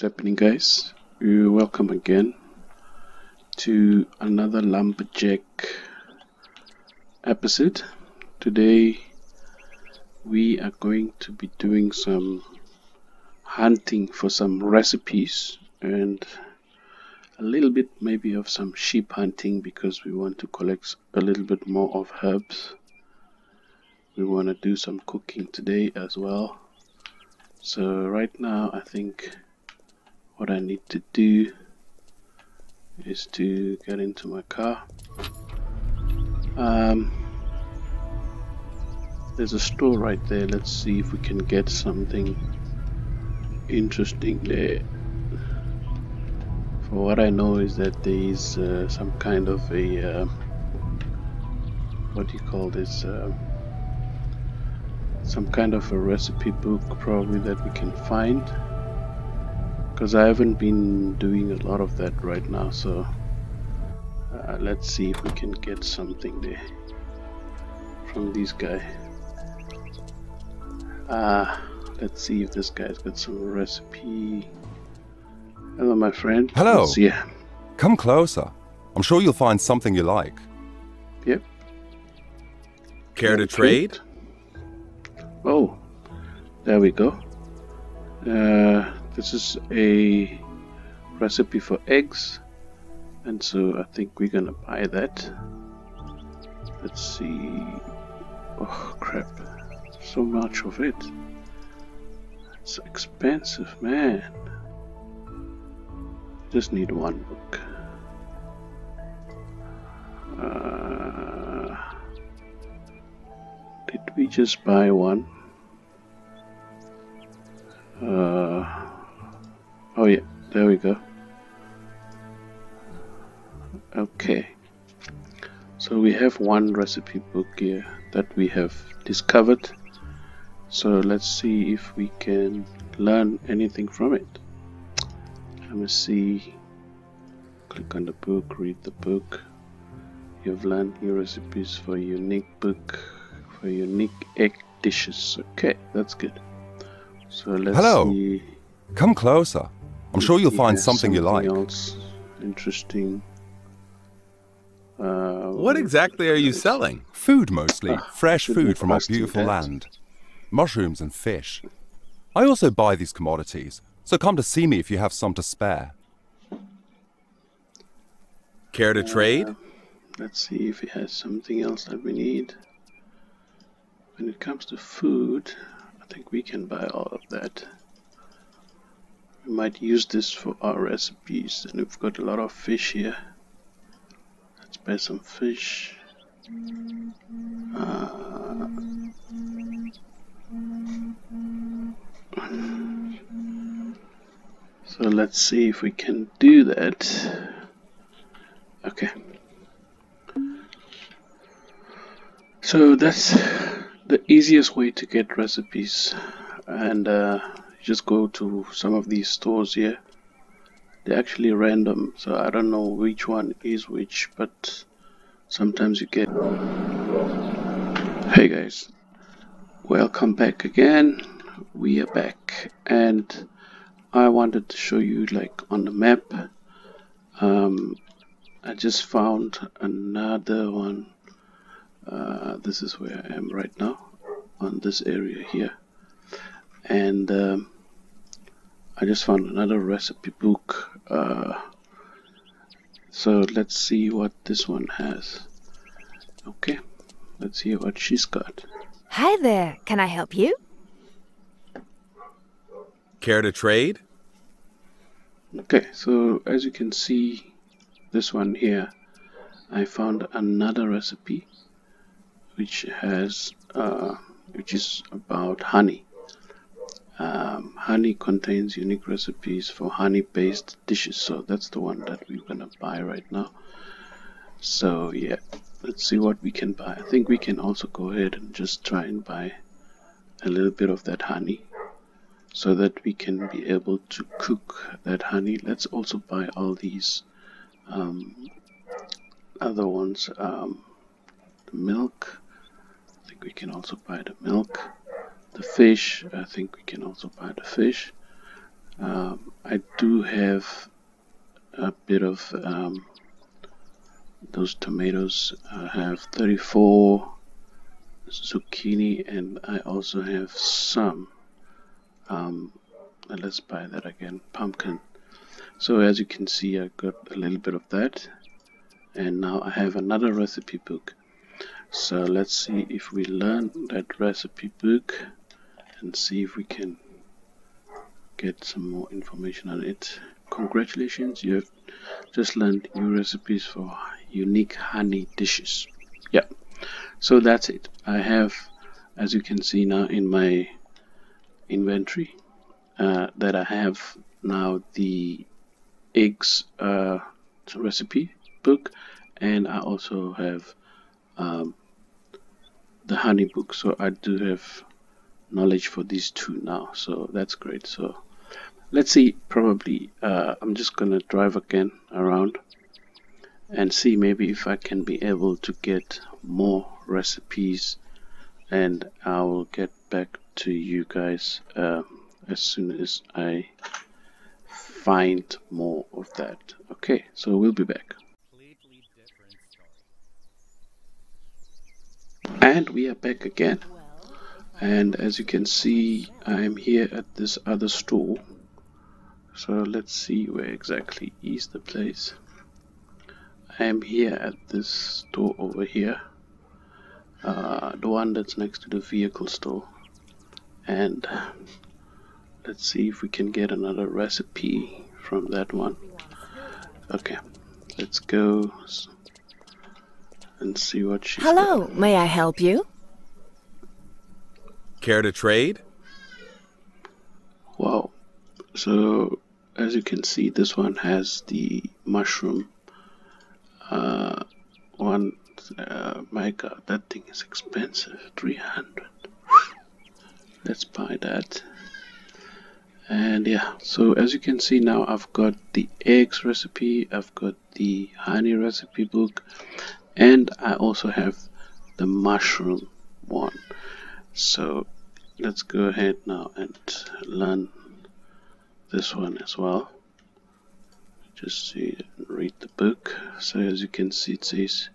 is happening, guys? You're welcome again to another Lumberjack episode. Today, we are going to be doing some hunting for some recipes and a little bit maybe of some sheep hunting because we want to collect a little bit more of herbs. We want to do some cooking today as well. So right now I think what I need to do is to get into my car. Um, there's a store right there. Let's see if we can get something interesting there. For what I know is that there is uh, some kind of a uh, what do you call this? Uh, some kind of a recipe book probably that we can find because I haven't been doing a lot of that right now so uh, let's see if we can get something there from this guy. Ah uh, let's see if this guy's got some recipe. Hello my friend. Hello. Yeah come closer. I'm sure you'll find something you like. Yep. Care to trade? Oh, there we go. Uh, this is a recipe for eggs, and so I think we're gonna buy that. Let's see. Oh crap! So much of it. It's expensive, man. Just need one book. Uh, did we just buy one? Uh, oh yeah, there we go. Okay. So we have one recipe book here that we have discovered. So let's see if we can learn anything from it. Let me see. Click on the book, read the book. You've learned new recipes for unique book for unique egg dishes. Okay, that's good. So let's Hello. see. Come closer. I'm sure you'll find something, something you like. Else interesting. Uh, What exactly are you selling? Food mostly. Ah, Fresh food from our beautiful land. Mushrooms and fish. I also buy these commodities, so come to see me if you have some to spare. Care to trade? Uh, let's see if he has something else that we need. When it comes to food, I think we can buy all of that. Might use this for our recipes, and we've got a lot of fish here. Let's buy some fish. Uh, so let's see if we can do that. Okay. So that's the easiest way to get recipes and uh, just go to some of these stores here they're actually random so I don't know which one is which but sometimes you get hey guys welcome back again. We are back and I wanted to show you like on the map. Um, I just found another one. Uh, this is where I am right now on this area here and um, I just found another recipe book uh, so let's see what this one has okay let's see what she's got Hi there. Can I help you? Care to trade? okay so as you can see this one here I found another recipe which has uh, which is about honey. Um, honey contains unique recipes for honey-based dishes, so that's the one that we're gonna buy right now. So yeah, let's see what we can buy. I think we can also go ahead and just try and buy a little bit of that honey so that we can be able to cook that honey. Let's also buy all these um, other ones. Um, the milk. I think we can also buy the milk. The fish. I think we can also buy the fish. um, I do have a bit of um, those tomatoes. I have 34 zucchini and I also have some um, let's buy that again pumpkin. So as you can see I got a little bit of that. And now I have another recipe book. So let's see if we learn that recipe book and see if we can get some more information on it. Congratulations you have just learned new recipes for unique honey dishes. Yeah so that's it. I have as you can see now in my inventory uh, that I have now the eggs uh, recipe book and I also have um, the honey book. So I do have knowledge for these two now. So that's great. So let's see probably uh, I'm just gonna drive again around and see maybe if I can be able to get more recipes and I will get back to you guys uh, as soon as I find more of that. Okay so we'll be back. And we are back again and as you can see I'm here at this other store. So let's see where exactly is the place. I am here at this store over here. Uh, the one that's next to the vehicle store. And let's see if we can get another recipe from that one. Okay let's go and see what she Hello, may I help you? Care to trade? wow so as you can see this one has the mushroom uh, one uh, my god that thing is expensive 300 let's buy that. And yeah so as you can see now I've got the eggs recipe I've got the honey recipe book and I also have the mushroom one so let's go ahead now and learn this one as well. Just see read the book. So as you can see it says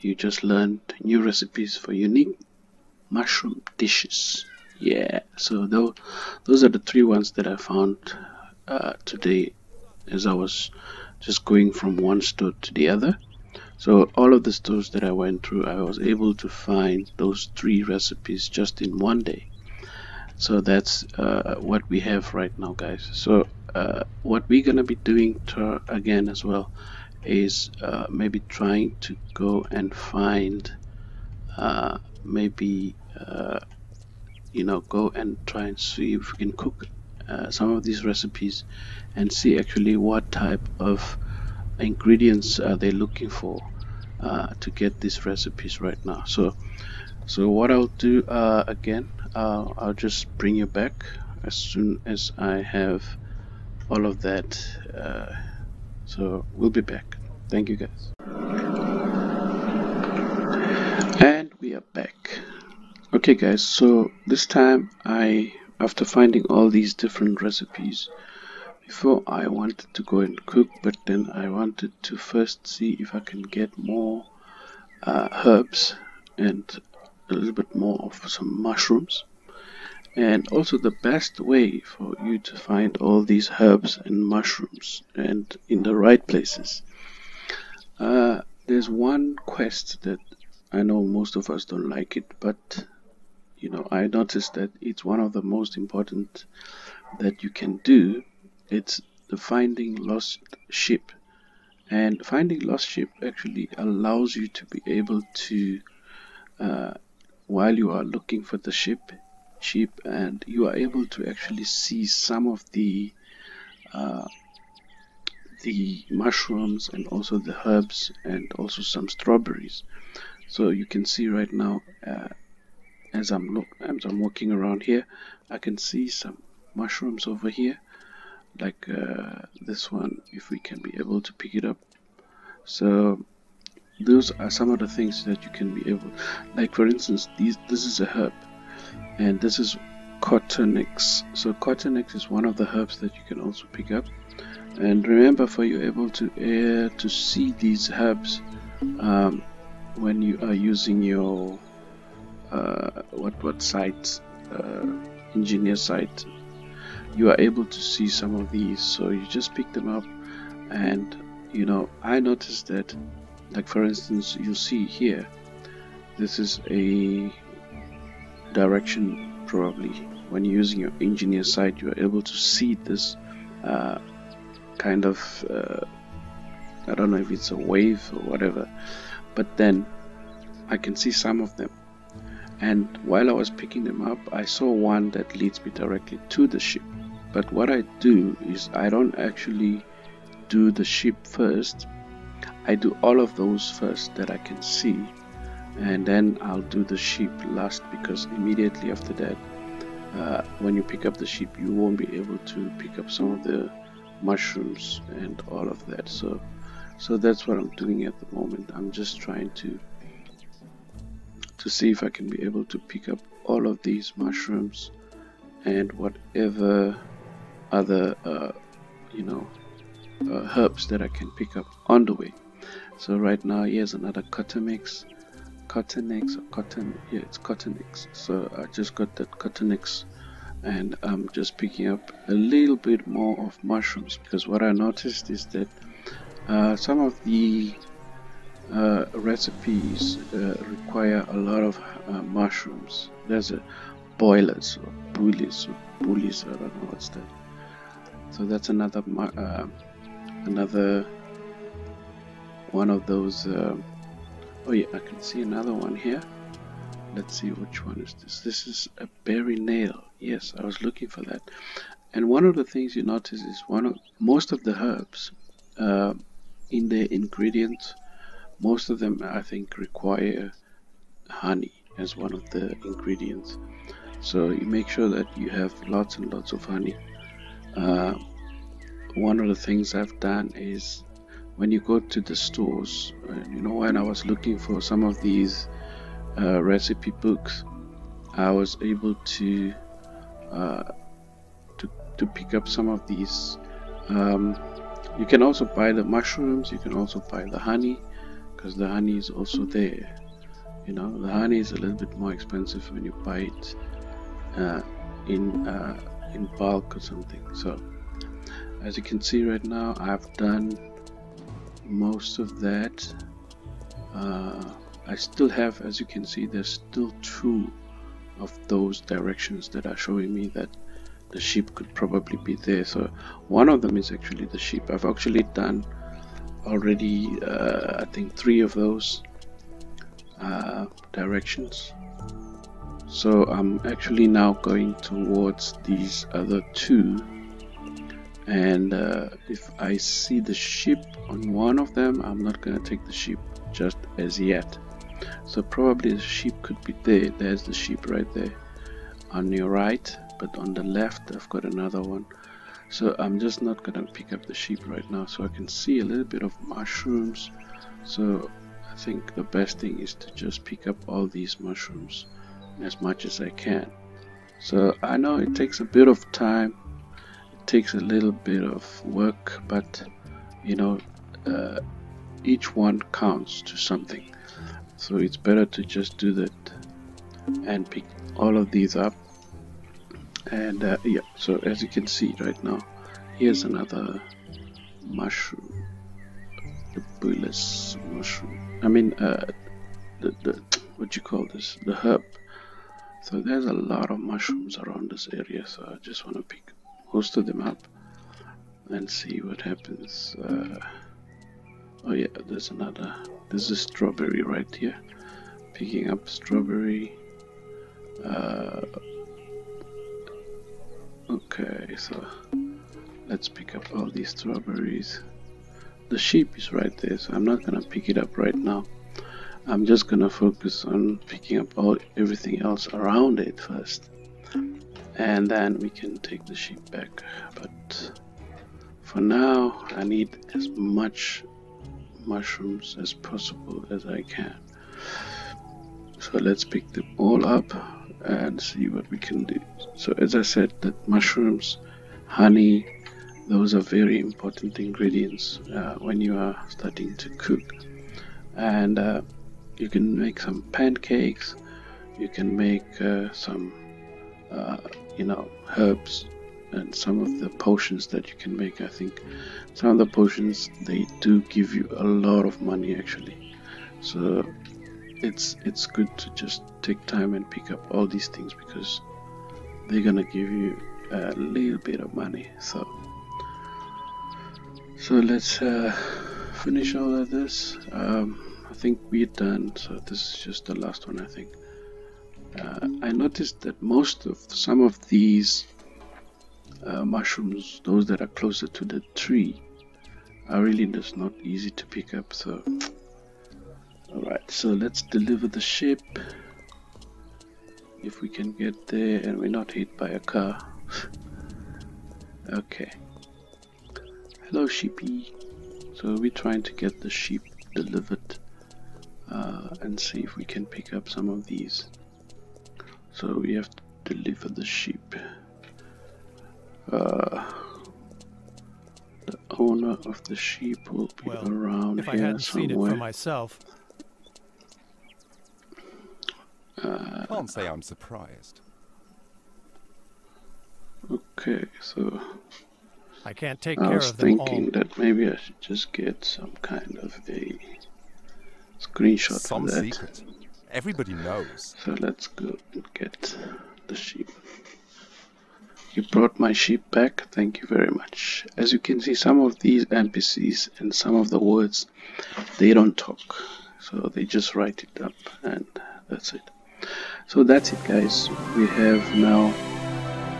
you just learned new recipes for unique mushroom dishes. Yeah so though those are the three ones that I found uh, today as I was just going from one store to the other so all of the stores that I went through I was able to find those three recipes just in one day. So that's uh, what we have right now guys. So uh, what we're gonna be doing again as well is uh, maybe trying to go and find uh, maybe uh, you know go and try and see if we can cook uh, some of these recipes and see actually what type of ingredients are they looking for to get these recipes right now. So so what I'll do again uh, I'll just bring you back as soon as I have all of that uh, so we'll be back. Thank you guys. And we are back. Okay guys so this time I after finding all these different recipes before I wanted to go and cook but then I wanted to first see if I can get more uh, herbs and a little bit more of some mushrooms. And also the best way for you to find all these herbs and mushrooms and in the right places. Uh, there's one quest that I know most of us don't like it but you know I noticed that it's one of the most important that you can do it's the finding lost ship. And finding lost ship actually allows you to be able to uh, while you are looking for the ship ship and you are able to actually see some of the uh, the mushrooms and also the herbs and also some strawberries. So you can see right now uh, as I'm look as I'm walking around here I can see some mushrooms over here like uh, this one if we can be able to pick it up so those are some of the things that you can be able like for instance these this is a herb and this is Cottonix. So Cottonix is one of the herbs that you can also pick up. And remember, for you able to uh, to see these herbs um, when you are using your uh, what what site uh, engineer site, you are able to see some of these. So you just pick them up, and you know I noticed that, like for instance, you see here, this is a direction probably. When you're using your engineer site you are able to see this uh, kind of uh, I don't know if it's a wave or whatever but then I can see some of them. And while I was picking them up I saw one that leads me directly to the ship but what I do is I don't actually do the sheep first. I do all of those first that I can see and then I'll do the sheep last because immediately after that uh, when you pick up the sheep you won't be able to pick up some of the mushrooms and all of that. So so that's what I'm doing at the moment. I'm just trying to to see if I can be able to pick up all of these mushrooms and whatever other uh, you know uh, herbs that I can pick up on the way. So right now here's another Cottonix Cottonix or cotton yeah it's Cottonix so I just got that Cottonix and I'm just picking up a little bit more of mushrooms because what I noticed is that uh, some of the uh, recipes uh, require a lot of uh, mushrooms. There's a boilers or bullies or bullies I don't know what's that so that's another uh, another one of those uh, Oh yeah, I can see another one here. Let's see which one is this. This is a berry nail. Yes, I was looking for that. And one of the things you notice is one of most of the herbs uh, in their ingredients, most of them I think require honey as one of the ingredients. So you make sure that you have lots and lots of honey. Uh, one of the things I've done is when you go to the stores, uh, you know, when I was looking for some of these uh, recipe books, I was able to uh, to to pick up some of these. Um, you can also buy the mushrooms. You can also buy the honey, because the honey is also there. You know, the honey is a little bit more expensive when you buy it uh, in uh, in bulk or something. So, as you can see right now, I've done most of that. Uh, I still have as you can see there's still two of those directions that are showing me that the sheep could probably be there. So one of them is actually the sheep. I've actually done already uh, I think three of those uh, directions so I'm actually now going towards these other two. And uh, if I see the sheep on one of them I'm not gonna take the sheep just as yet. So probably the sheep could be there. There's the sheep right there on your right. But on the left I've got another one. So I'm just not gonna pick up the sheep right now. So I can see a little bit of mushrooms. So I think the best thing is to just pick up all these mushrooms as much as I can. So I know it takes a bit of time it takes a little bit of work but you know uh, each one counts to something. So it's better to just do that and pick all of these up. And uh, yeah so as you can see right now here's another mushroom the bullous mushroom. I mean uh, the, the what you call this? The herb so there's a lot of mushrooms around this area so I just want to pick most of them up and see what happens. Uh, oh yeah, there's another. There's a strawberry right here. Picking up strawberry. Uh, okay, so let's pick up all these strawberries. The sheep is right there, so I'm not gonna pick it up right now. I'm just gonna focus on picking up all everything else around it first and then we can take the sheep back but for now I need as much mushrooms as possible as I can so let's pick them all up and see what we can do. So as I said, that mushrooms, honey, those are very important ingredients uh, when you are starting to cook. And uh, you can make some pancakes, you can make uh, some, uh, you know, herbs and some of the potions that you can make. I think some of the potions they do give you a lot of money actually. So it's it's good to just take time and pick up all these things because they're gonna give you a little bit of money so so let's uh, finish all of this um, I think we're done so this is just the last one I think uh, I noticed that most of some of these uh, mushrooms those that are closer to the tree are really just not easy to pick up so Alright, so let's deliver the ship. If we can get there and we're not hit by a car. okay. Hello sheepy. So we're trying to get the sheep delivered uh, and see if we can pick up some of these. So we have to deliver the sheep. Uh, the owner of the sheep will be Well, around If I hadn't seen it for myself, Uh, Can't say I'm surprised. okay, so I can't take I care was of them all. thinking that maybe I should just get some kind of a screenshot Some for that. secret. Everybody knows. So let's go and get the sheep. You brought my sheep back, thank you very much. As you can see, some of these NPCs and some of the words, they don't talk. So they just write it up and that's it. So that's it guys, we have now...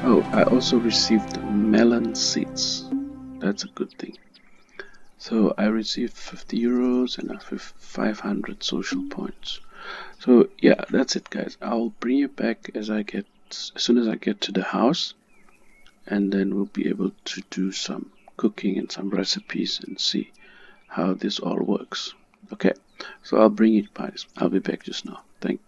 Oh, I also received melon seeds. That's a good thing. So I received 50 euros and 500 social points. So yeah, that's it, guys. I'll bring you back as I get as soon as I get to the house, and then we'll be able to do some cooking and some recipes and see how this all works. Okay, so I'll bring it back. I'll be back just now. Thank.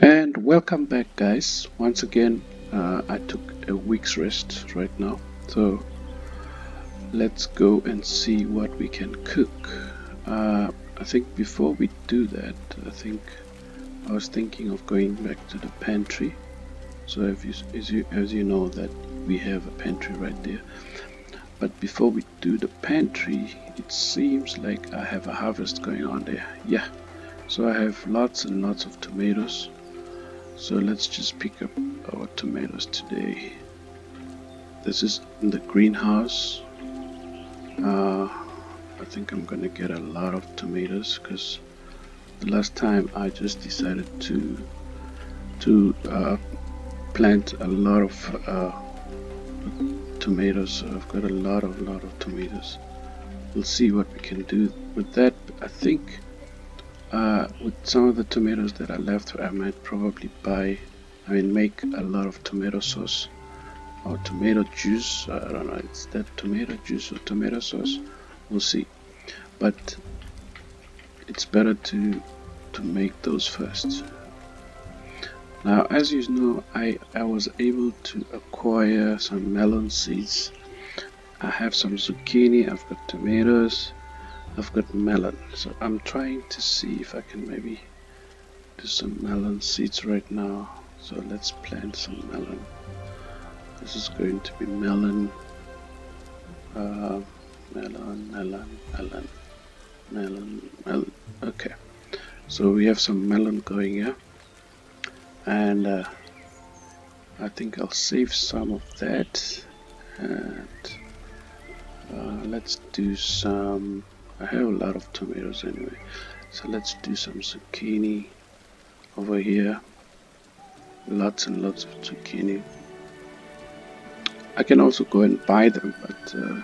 And welcome back, guys. Once again, uh, I took a week's rest right now, so let's go and see what we can cook. Uh, I think before we do that, I think I was thinking of going back to the pantry. So if you, as you as you know that we have a pantry right there. But before we do the pantry, it seems like I have a harvest going on there. Yeah. So I have lots and lots of tomatoes. So let's just pick up our tomatoes today. This is in the greenhouse. Uh, I think I'm gonna get a lot of tomatoes because the last time I just decided to to uh, plant a lot of uh, tomatoes. I've got a lot of lot of tomatoes. We'll see what we can do with that. I think uh, with some of the tomatoes that are left, I might probably buy. I mean, make a lot of tomato sauce or tomato juice. I don't know. It's that tomato juice or tomato sauce. We'll see. But it's better to to make those first. Now, as you know, I I was able to acquire some melon seeds. I have some zucchini. I've got tomatoes. I've got melon. So I'm trying to see if I can maybe do some melon seeds right now. So let's plant some melon. This is going to be melon, uh, melon, melon, melon, melon, melon. Okay, so we have some melon going here, and uh, I think I'll save some of that, and uh, let's do some. I have a lot of tomatoes anyway, so let's do some zucchini over here. Lots and lots of zucchini. I can also go and buy them, but uh,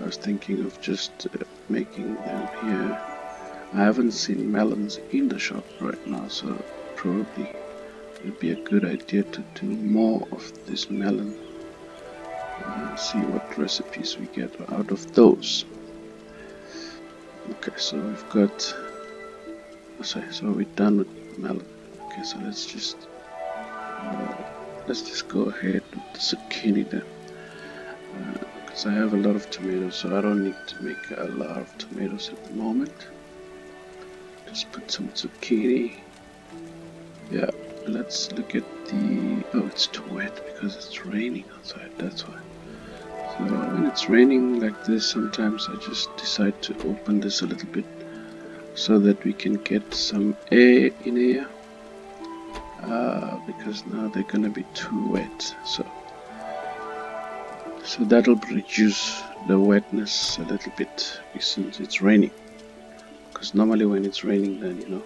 I was thinking of just uh, making them here. I haven't seen melons in the shop right now, so probably it would be a good idea to do more of this melon and see what recipes we get out of those. Okay, so we've got sorry, so we're done with melon. Okay, so let's just uh, let's just go ahead with the zucchini then, because uh, I have a lot of tomatoes, so I don't need to make a lot of tomatoes at the moment. Just put some zucchini. Yeah, let's look at the. Oh, it's too wet because it's raining outside. That's why. So when it's raining like this, sometimes I just decide to open this a little bit so that we can get some air in here uh, because now they're gonna be too wet so so that'll reduce the wetness a little bit since it's raining. Because normally when it's raining then you know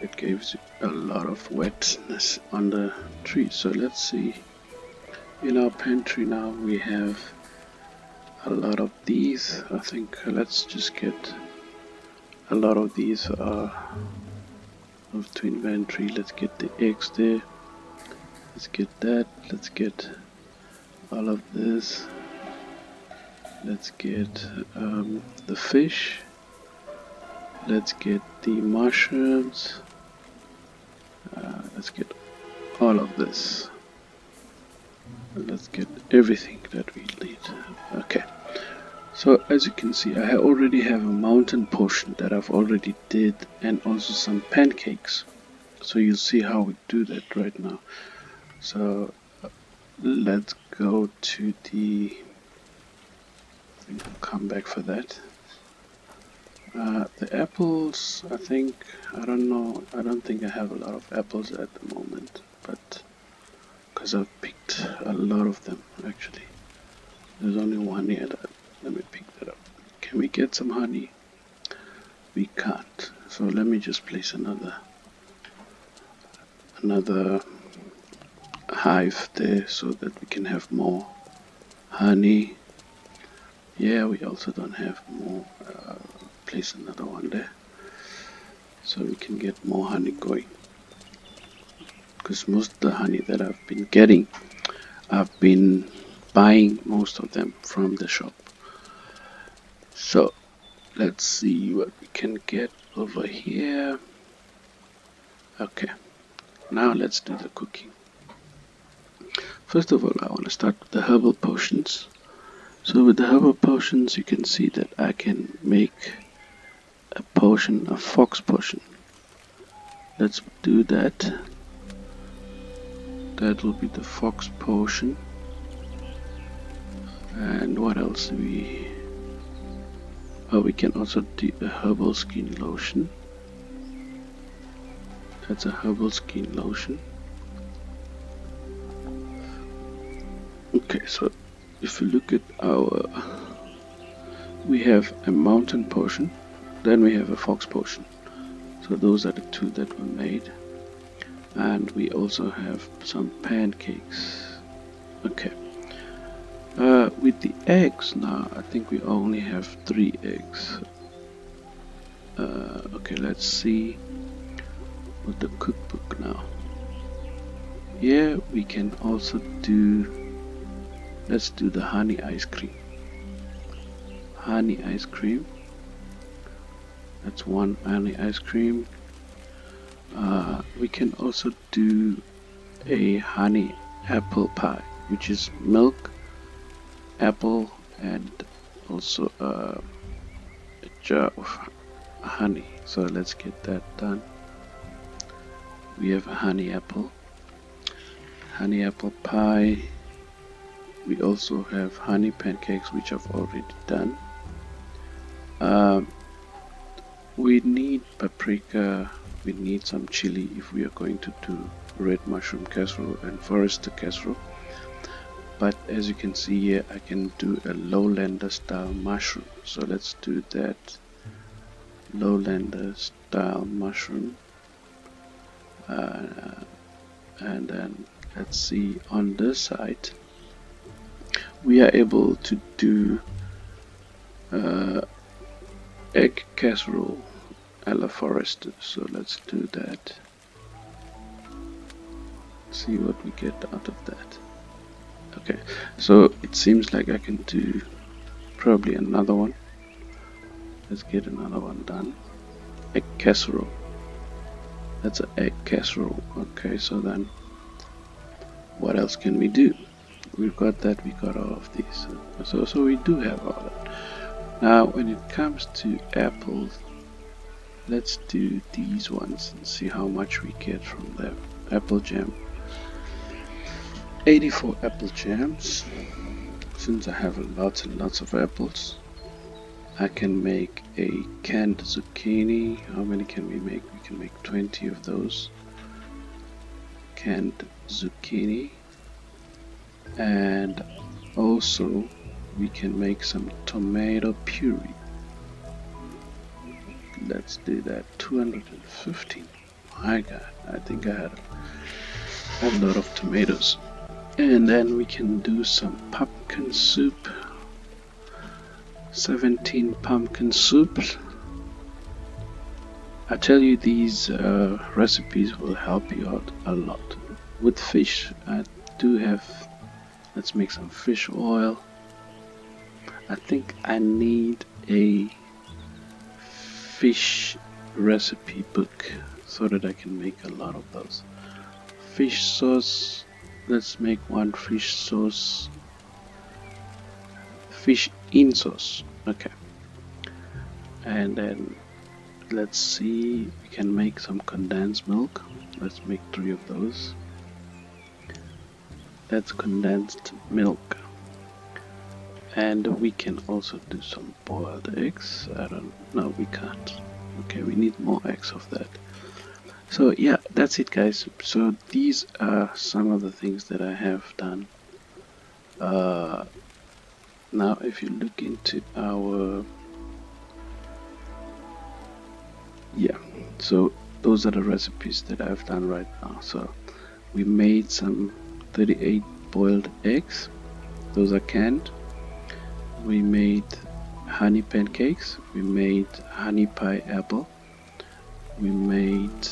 it gives a lot of wetness on the tree so let's see. In our pantry now we have a lot of these I think. Let's just get a lot of these are of to inventory. Let's get the eggs there. Let's get that. Let's get all of this. Let's get um, the fish. Let's get the mushrooms. Uh, let's get all of this. Let's get everything that we need. Okay so as you can see I already have a mountain potion that I've already did and also some pancakes. So you'll see how we do that right now. So let's go to the I'll come back for that. Uh, the apples I think I don't know I don't think I have a lot of apples at the moment but because I've picked a lot of them actually. There's only one here that let me pick that up. Can we get some honey? We can't. So let me just place another another hive there so that we can have more honey. Yeah we also don't have more uh, place another one there so we can get more honey going. Because most of the honey that I've been getting I've been buying most of them from the shop so let's see what we can get over here. Okay. Now let's do the cooking. First of all I want to start with the herbal potions. So with the herbal potions you can see that I can make a potion a fox potion. Let's do that. That will be the fox potion. And what else do we oh we can also do a herbal skin lotion. That's a herbal skin lotion. Okay so if you look at our we have a mountain potion then we have a fox potion. So those are the two that were made. And we also have some pancakes. Okay uh, with the eggs now I think we only have three eggs uh, okay let's see with the cookbook now. Yeah we can also do let's do the honey ice cream. Honey ice cream. That's one honey ice cream. Uh, we can also do a honey apple pie which is milk apple and also a jar of honey. So let's get that done. We have a honey apple. Honey apple pie. We also have honey pancakes which I've already done. Um, we need paprika. We need some chili if we are going to do red mushroom casserole and forester casserole but as you can see here I can do a lowlander style mushroom. So let's do that lowlander style mushroom. Uh, and then let's see on this side we are able to do uh, egg casserole a la Forester so let's do that. See what we get out of that okay so it seems like I can do probably another one let's get another one done egg casserole. That's an egg casserole. Okay, so then what else can we do? We've got that, we got all of these. So, so we do have all that. Now, when it comes to apples, let's do these ones and see how much we get from them. Apple jam. 84 apple jams. Since I have lots and lots of apples, I can make a canned zucchini. How many can we make? We can make 20 of those. Canned zucchini. And also we can make some tomato puree. Let's do that. 250. My god, I think I had a lot of tomatoes. And then we can do some pumpkin soup. 17 pumpkin soups. I tell you these uh, recipes will help you out a lot. With fish, I do have, let's make some fish oil. I think I need a fish recipe book so that I can make a lot of those. Fish sauce, let's make one fish sauce. Fish in sauce, okay. And then let's see, we can make some condensed milk. Let's make three of those. That's condensed milk. And we can also do some boiled eggs. I don't know, we can't. Okay, we need more eggs of that. So yeah, that's it guys. So these are some of the things that I have done. Uh, now if you look into our yeah so those are the recipes that I've done right now. So we made some 38 boiled eggs. Those are canned. We made honey pancakes. We made honey pie apple. We made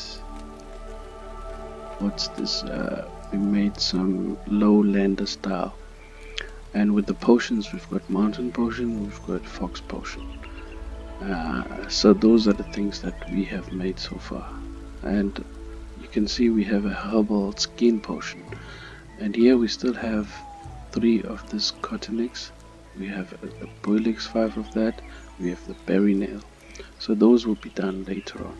what's this uh, we made some lowlander style. And with the potions we've got mountain potion we've got fox potion. Uh, so those are the things that we have made so far. And you can see we have a herbal skin potion. And here we still have three of this cottonix. We have a, a boilix five of that. We have the berry nail. So those will be done later on.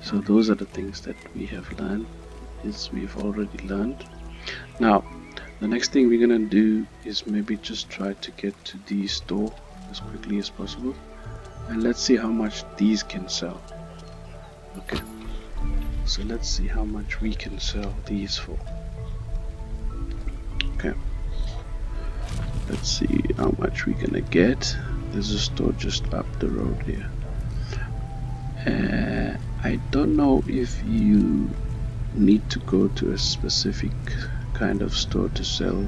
So those are the things that we have learned is we've already learned. Now the next thing we're gonna do is maybe just try to get to the store as quickly as possible. And let's see how much these can sell. Okay. So let's see how much we can sell these for. Okay. Let's see how much we're gonna get. There's a store just up the road here. Uh, I don't know if you need to go to a specific kind of store to sell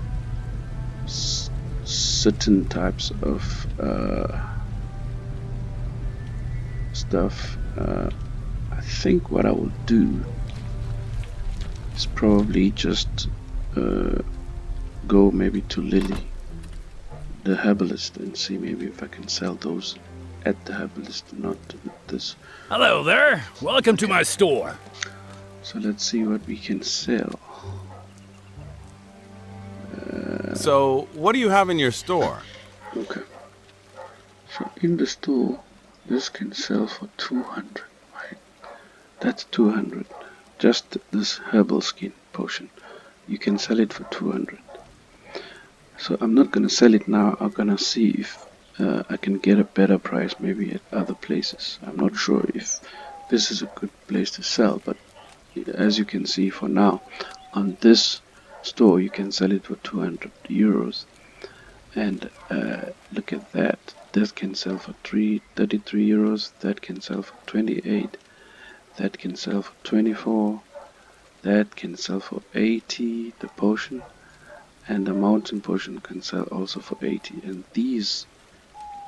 certain types of uh, stuff. Uh, I think what I will do is probably just uh, go maybe to Lily, the herbalist, and see maybe if I can sell those at the herbalist, not with this. Hello there. Welcome to my store. So let's see what we can sell. So, what do you have in your store? Okay. So in the store, this can sell for 200, right? That's 200. Just this herbal skin potion. You can sell it for 200. So I'm not gonna sell it now. I'm gonna see if uh, I can get a better price maybe at other places. I'm not sure if this is a good place to sell, but as you can see for now, on this store you can sell it for 200 euros. And uh, look at that. That can sell for 3 33 euros. That can sell for 28 that can sell for 24 that can sell for 80 the potion and the mountain potion can sell also for 80 and these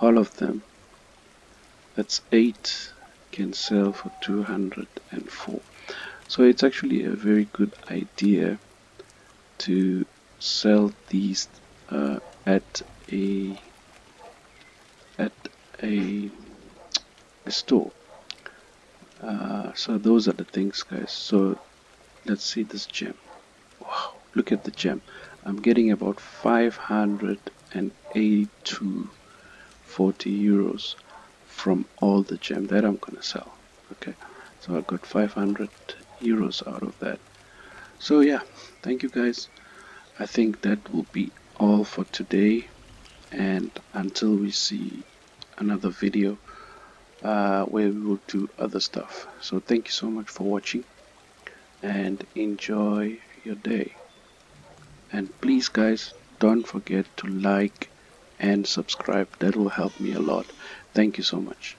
all of them that's 8 can sell for 204 so it's actually a very good idea to sell these uh, at a at a, a store. Uh, so those are the things guys. So let's see this gem. Wow look at the gem. I'm getting about 582 40 euros from all the gem that I'm gonna sell. Okay so I've got 500 euros out of that. So yeah thank you guys. I think that will be all for today. And until we see another video uh, where we will do other stuff. So thank you so much for watching. And enjoy your day. And please guys don't forget to like and subscribe. That will help me a lot. Thank you so much